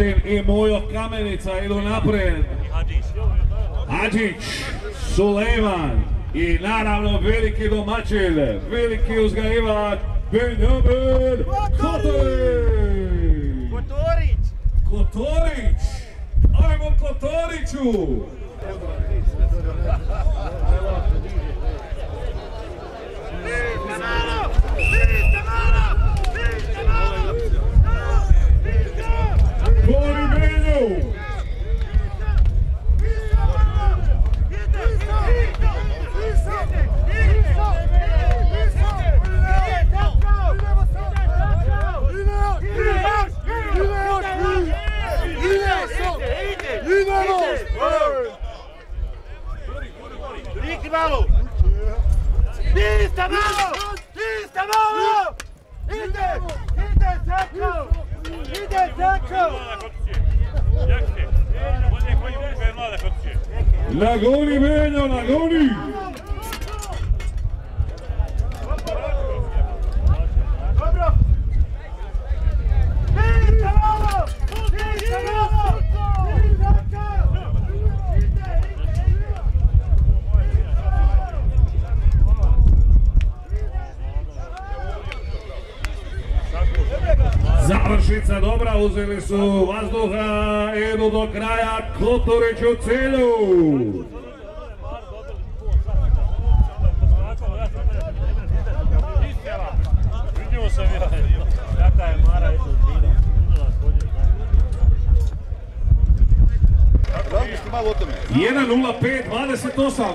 i Mujo Kamenica idu naprijed. Hadžić, Sulejman i naravno veliki domaćin, veliki uzgajivač Benjamin Kotorić. Kotorić! Kotorić, ajmo Kotoriću. Malo! Niste malo! Niste malo! Ide! Ide Zeko! Ide Zeko! Nagoni Benjo, nagoni. Dobro! Završica dobra, uzeli su vazduha, idu do kraja, Koturić u cilju. Jedan, nula, pet, dvadeset osam.